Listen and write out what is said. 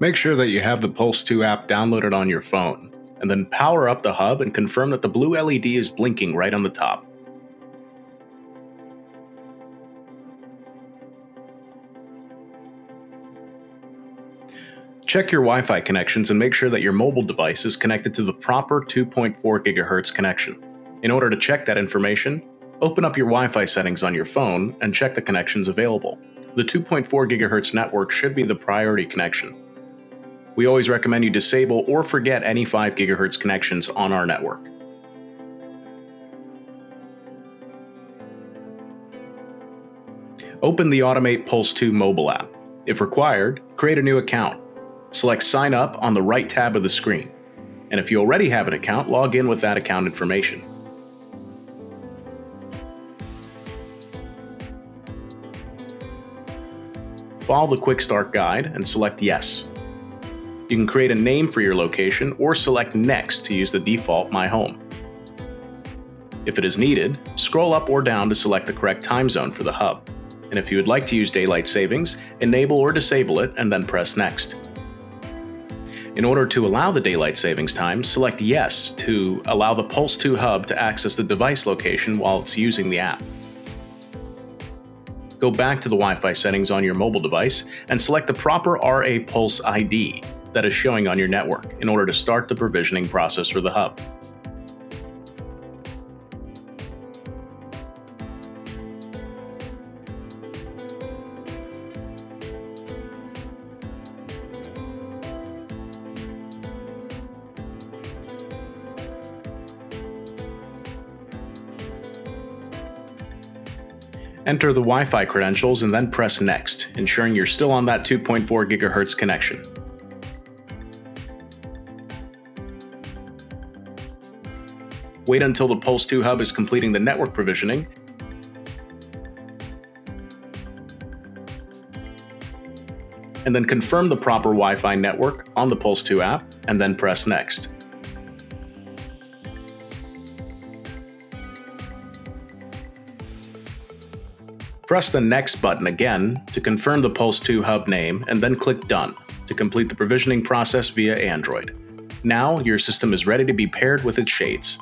Make sure that you have the Pulse 2 app downloaded on your phone, and then power up the hub and confirm that the blue LED is blinking right on the top. Check your Wi Fi connections and make sure that your mobile device is connected to the proper 2.4 GHz connection. In order to check that information, open up your Wi Fi settings on your phone and check the connections available. The 2.4 GHz network should be the priority connection. We always recommend you disable or forget any 5 GHz connections on our network. Open the Automate Pulse 2 mobile app. If required, create a new account. Select Sign Up on the right tab of the screen. And if you already have an account, log in with that account information. Follow the Quick Start guide and select Yes. You can create a name for your location or select Next to use the default My Home. If it is needed, scroll up or down to select the correct time zone for the hub. And if you would like to use daylight savings, enable or disable it and then press Next. In order to allow the daylight savings time, select Yes to allow the Pulse 2 hub to access the device location while it's using the app. Go back to the Wi Fi settings on your mobile device and select the proper RA Pulse ID that is showing on your network in order to start the provisioning process for the hub. Enter the Wi-Fi credentials and then press Next, ensuring you're still on that 2.4 GHz connection. Wait until the Pulse 2 hub is completing the network provisioning, and then confirm the proper Wi-Fi network on the Pulse 2 app, and then press Next. Press the Next button again to confirm the Pulse 2 hub name and then click Done to complete the provisioning process via Android. Now, your system is ready to be paired with its shades.